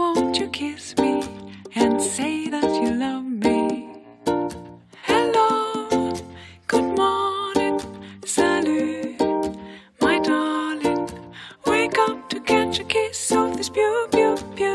Won't you kiss me and say that you love me? Hello, good morning, salut, my darling. Wake up to catch a kiss of this pew pew pew.